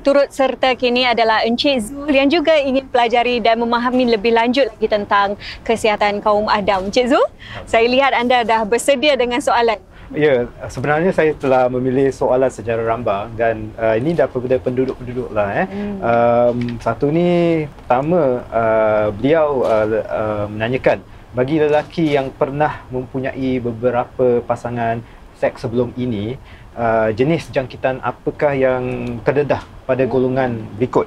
turut serta kini adalah Encik Zul yang juga ingin pelajari dan memahami lebih lanjut lagi tentang kesihatan kaum Adam. Encik Zul, saya lihat anda dah bersedia dengan soalan. Ya, sebenarnya saya telah memilih soalan secara rambang dan uh, ini daripada penduduk-penduduk lah. Eh. Hmm. Um, satu ni pertama uh, beliau uh, uh, menanyakan bagi lelaki yang pernah mempunyai beberapa pasangan seks sebelum ini, uh, jenis jangkitan apakah yang terdedah pada golongan berikut?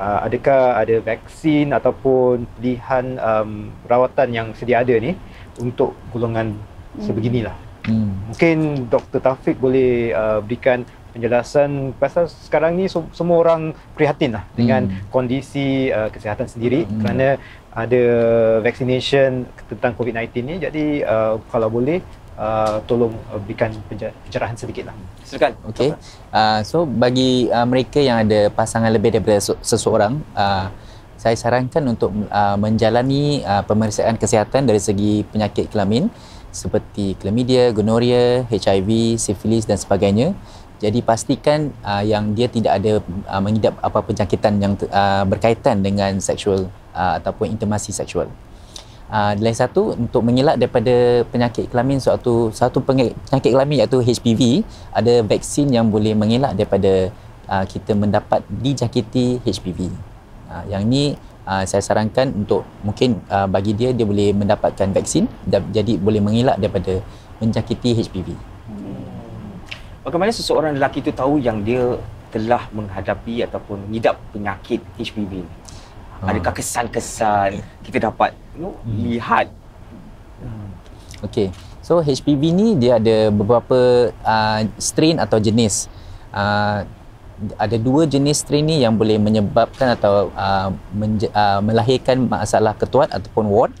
Uh, adakah ada vaksin ataupun pilihan um, rawatan yang sedia ada ni untuk golongan hmm. sebeginilah? Hmm. Mungkin Dr. Taufik boleh uh, berikan penjelasan pasal sekarang ni semua orang prihatin lah dengan hmm. kondisi uh, kesihatan sendiri hmm. kerana ada vaccination tentang COVID-19 ni jadi uh, kalau boleh uh, tolong uh, berikan pencerahan sedikit lah. Silakan. Okay. Uh, so bagi uh, mereka yang ada pasangan lebih daripada seseorang uh, saya sarankan untuk uh, menjalani uh, pemeriksaan kesihatan dari segi penyakit kelamin seperti chlamydia, gonorrhea, HIV, sifilis dan sebagainya. Jadi pastikan uh, yang dia tidak ada uh, mengidap apa penjangkitan yang uh, berkaitan dengan seksual uh, ataupun intimasi seksual. Uh, lain satu untuk mengelak daripada penyakit kelamin suatu satu penyakit kelamin iaitu HPV ada vaksin yang boleh mengelak daripada uh, kita mendapat dijangkiti HPV. Uh, yang ini uh, saya sarankan untuk mungkin uh, bagi dia dia boleh mendapatkan vaksin jadi boleh mengelak daripada menjangkiti HPV. Hmm. Bagaimana seseorang lelaki itu tahu yang dia telah menghadapi ataupun mengidap penyakit HPV ini? Ha. Adakah kesan-kesan kita dapat you know, hmm. lihat? Okey. So HPV ni dia ada beberapa uh, strain atau jenis. Uh, ada dua jenis strain ni yang boleh menyebabkan atau uh, menje- uh, melahirkan masalah ketuat ataupun wart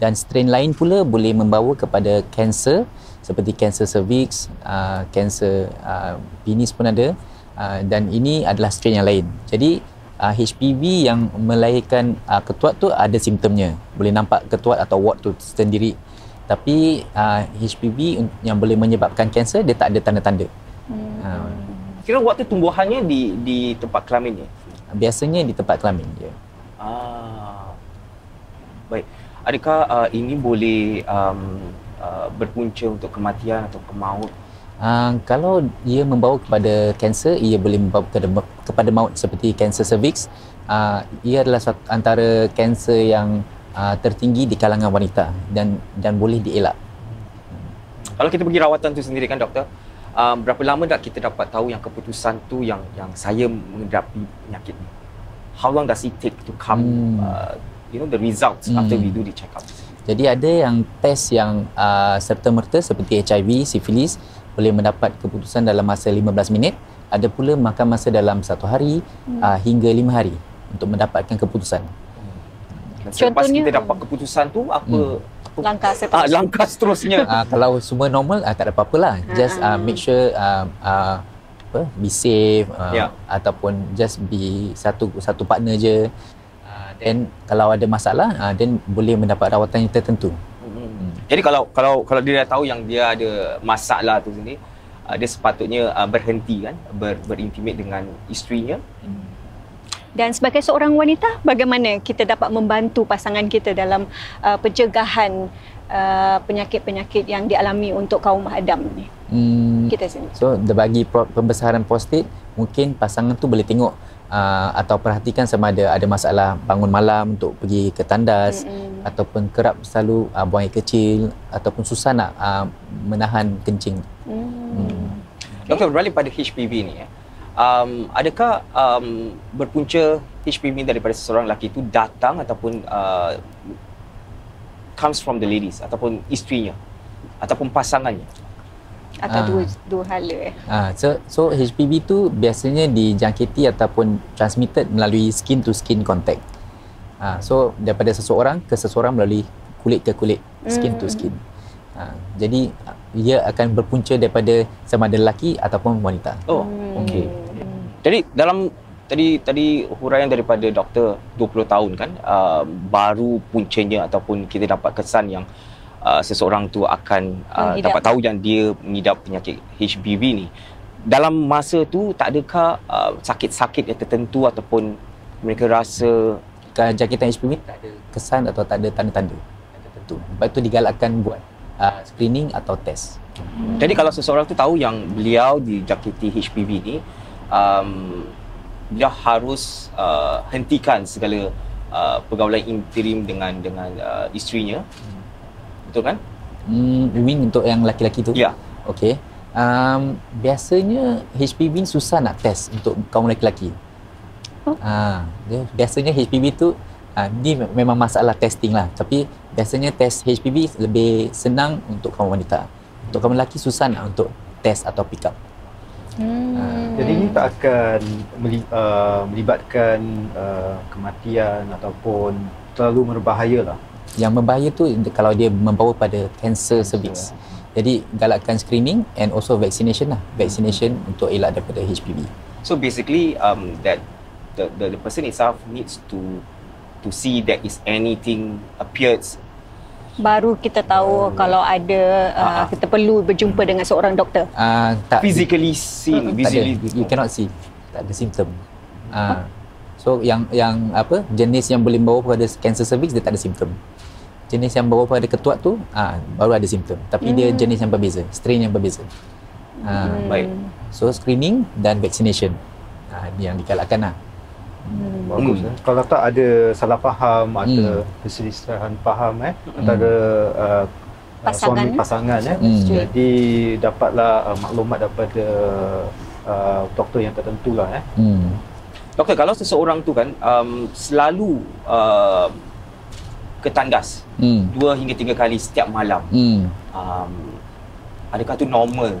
dan strain lain pula boleh membawa kepada kanser seperti kanser cervix, uh, kanser uh, penis pun ada uh, dan ini adalah strain yang lain. Jadi uh, HPV yang melahirkan uh, ketuat tu ada simptomnya. Boleh nampak ketuat atau wart tu sendiri. Tapi uh, HPV yang boleh menyebabkan kanser dia tak ada tanda-tanda. Hmm. Uh, kira waktu tumbuhannya di di tempat kelamin ni? Biasanya di tempat kelamin dia. Ah. Baik. Adakah uh, ini boleh um, uh, berpunca untuk kematian atau kemaut? Uh, kalau ia membawa kepada kanser, ia boleh membawa kepada, kepada maut seperti kanser cervix. Uh, ia adalah suatu, antara kanser yang uh, tertinggi di kalangan wanita dan dan boleh dielak. Kalau kita pergi rawatan tu sendiri kan doktor, um, berapa lama dah kita dapat tahu yang keputusan tu yang yang saya menghadapi penyakit ni? How long does it take to come hmm. uh, you know the results hmm. after we do the check up? Jadi ada yang test yang uh, serta-merta seperti HIV, sifilis boleh mendapat keputusan dalam masa 15 minit. Ada pula makan masa dalam satu hari hmm. uh, hingga lima hari untuk mendapatkan keputusan. Hmm. Selepas Contohnya, kita dapat keputusan tu apa hmm langkah seterusnya. Ah, langkah seterusnya. ah, kalau semua normal ah, tak ada apa-apa lah. Just ah, make sure ah, ah, apa, be safe ah, yeah. ataupun just be satu satu partner je. Ah, then kalau ada masalah, ah, then boleh mendapat rawatan yang tertentu. Jadi kalau kalau kalau dia dah tahu yang dia ada masalah tu sini, ah, dia sepatutnya ah, berhenti kan ber, berintimate dengan isterinya. Hmm. Dan sebagai seorang wanita, bagaimana kita dapat membantu pasangan kita dalam uh, pencegahan uh, penyakit-penyakit yang dialami untuk kaum Adam ni? Hmm, kita sini. So, bagi pembesaran prostat, mungkin pasangan tu boleh tengok uh, atau perhatikan sama ada ada masalah bangun malam untuk pergi ke tandas mm-hmm. Ataupun kerap selalu uh, buang air kecil ataupun susah nak uh, menahan kencing. Mm. Hmm. Doktor, berbalik pada HPV ni ya. Eh um, adakah um, berpunca HPV daripada seseorang lelaki itu datang ataupun uh, comes from the ladies ataupun isterinya ataupun pasangannya atau ha. dua dua hala eh. Ha, so so HPV tu biasanya dijangkiti ataupun transmitted melalui skin to skin contact. Ha, so daripada seseorang ke seseorang melalui kulit ke kulit, skin mm. to hmm. skin. Ha, jadi ia akan berpunca daripada sama ada lelaki ataupun wanita. Oh, mm. okey. Jadi dalam tadi tadi huraian daripada doktor 20 tahun kan uh, baru puncanya ataupun kita dapat kesan yang uh, seseorang tu akan uh, dapat tahu yang dia mengidap penyakit HBV ni. dalam masa tu tak adakah uh, sakit-sakit yang tertentu ataupun mereka rasa jangkitan HPV tak ada kesan atau tak ada tanda-tanda tertentu. Sebab tu digalakkan buat uh, screening atau test. Jadi kalau seseorang tu tahu yang beliau dijangkiti HPV ni, um, beliau harus uh, hentikan segala uh, pergaulan intim dengan dengan uh, isterinya. Betul kan? Hmm, you mean untuk yang laki-laki tu? Ya. Okey. Um, biasanya HPV ni susah nak test untuk kaum lelaki. Ah, dia biasanya HPV tu ah, ni me- memang masalah testing lah. Tapi biasanya test HPV lebih senang untuk kaum wanita. Untuk kaum lelaki susah nak untuk test atau pick up. Hmm. Jadi ini tak akan uh, melibatkan uh, kematian ataupun terlalu berbahaya lah. Yang berbahaya tu kalau dia membawa pada cancer cervix. Jadi galakkan screening and also vaccination lah. Vaccination untuk elak daripada HPV. So basically um, that the, the the person itself needs to to see that is anything appears Baru kita tahu kalau ada uh, ah. kita perlu berjumpa dengan seorang doktor. Ah, tak physically seen, tak ada. visually You cannot see. Tak ada simptom. Ah. So yang yang apa jenis yang boleh membawa kepada cancer cervix dia tak ada simptom. Jenis yang membawa kepada ketuat tu ah baru ada simptom. Tapi dia Hmm. jenis yang berbeza, strain yang berbeza. Ah, Hmm. baik. So screening dan vaccination. Ni yang digalakkan lah. Hmm. Bagus Hmm. eh. Kalau tak ada salah faham, ada Hmm. perselisihan faham eh antara uh, Pasangan, suami eh? pasangan eh. Hmm. Jadi dapatlah uh, maklumat daripada uh, doktor yang tertentu lah eh. Hmm. Doktor, kalau seseorang tu kan um, selalu uh, ketandas Hmm. dua hingga tiga kali setiap malam, Hmm. um, adakah tu normal?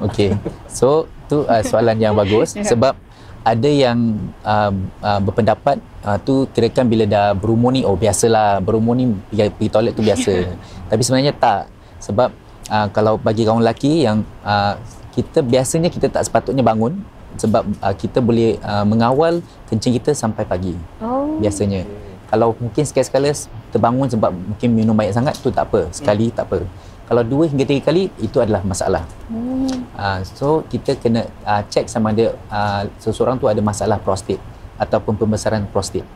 Okey. So tu uh, soalan yang bagus Ya. sebab ada yang uh, uh, berpendapat uh, tu kirakan bila dah berumur ni oh biasalah berumur ni pergi, pergi toilet tu biasa. Tapi sebenarnya tak sebab uh, kalau bagi kaum lelaki yang uh, kita biasanya kita tak sepatutnya bangun sebab uh, kita boleh uh, mengawal kencing kita sampai pagi Oh. biasanya. Kalau mungkin sekali-sekala terbangun sebab mungkin minum banyak sangat tu tak apa. Sekali tak apa. Kalau dua hingga tiga kali itu adalah masalah. Hmm. Uh, so kita kena uh, check sama ada uh, seseorang tu ada masalah prostat ataupun pembesaran prostat.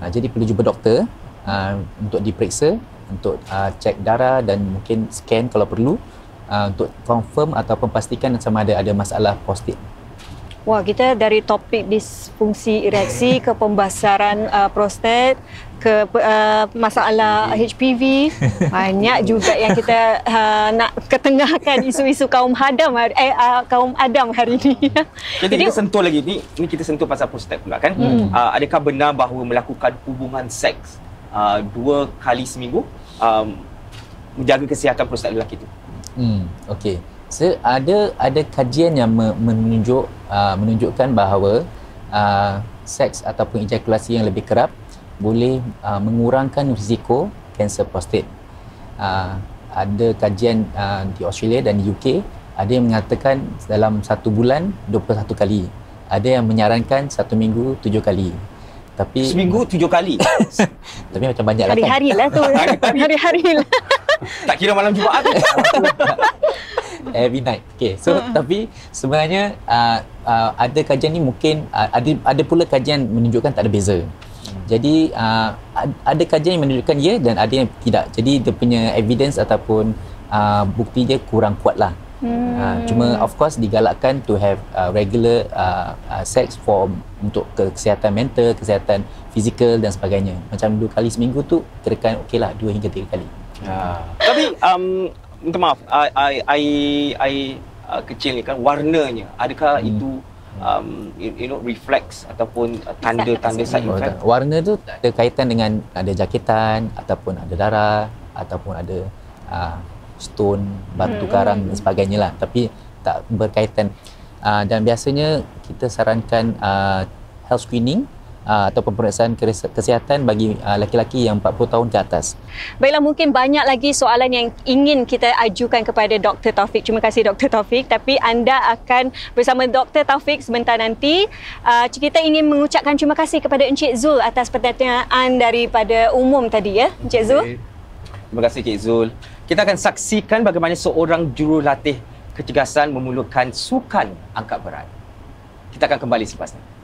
Uh, jadi perlu jumpa doktor uh, untuk diperiksa, untuk uh, cek darah dan mungkin scan kalau perlu uh, untuk confirm ataupun pastikan sama ada ada masalah prostat. Wah, kita dari topik disfungsi ereksi ke pembasaran uh, prostat ke uh, masalah HPV banyak juga yang kita uh, nak ketengahkan isu-isu kaum Adam hari, eh uh, kaum Adam hari ini. Jadi, kita sentuh lagi ni, ni kita sentuh pasal prostat pula kan? Hmm. Uh, adakah benar bahawa melakukan hubungan seks uh, dua kali seminggu um, menjaga kesihatan prostat lelaki tu? Hmm, okey. So, ada ada kajian yang me- menunjuk uh, menunjukkan bahawa uh, seks ataupun ejakulasi yang lebih kerap boleh uh, mengurangkan risiko kanser prostat. Uh, ada kajian uh, di Australia dan di UK ada yang mengatakan dalam satu bulan 21 kali. Ada yang menyarankan satu minggu tujuh kali. Tapi Seminggu tujuh kali. tapi macam banyak lah kan. Hari-hari lah tu. Hari-hari lah. tak kira malam Jumaat every night. Okay, so Hmm. tapi sebenarnya uh, uh, ada kajian ni mungkin uh, ada ada pula kajian menunjukkan tak ada beza. Jadi uh, ad- ada kajian yang menunjukkan ya dan ada yang tidak. Jadi dia punya evidence ataupun uh, bukti dia kurang kuat lah. Hmm. Uh, cuma of course digalakkan to have uh, regular uh, uh, sex for untuk kesihatan mental, kesihatan fizikal dan sebagainya. Macam dua kali seminggu tu kirakan okey lah dua hingga tiga kali. Tapi um, minta maaf, I I I, I uh, kecil ni kan warnanya adakah Hmm. itu um, you, you know reflex ataupun tanda-tanda side Oh, effect? tak. Warna tu tak ada kaitan dengan ada jaketan ataupun ada darah ataupun ada uh, stone, batu Hmm. karang dan sebagainya lah. Tapi tak berkaitan. Uh, dan biasanya kita sarankan uh, health screening uh, atau pemeriksaan kes- kesihatan bagi uh, lelaki-lelaki yang 40 tahun ke atas. Baiklah mungkin banyak lagi soalan yang ingin kita ajukan kepada Dr. Taufik. Terima kasih Dr. Taufik. Tapi anda akan bersama Dr. Taufik sebentar nanti. Uh, kita ingin mengucapkan terima kasih kepada Encik Zul atas pertanyaan daripada umum tadi ya. Encik Zul. Terima kasih Cik Zul. Kita akan saksikan bagaimana seorang jurulatih kecergasan memulakan sukan angkat berat. Kita akan kembali selepas ini.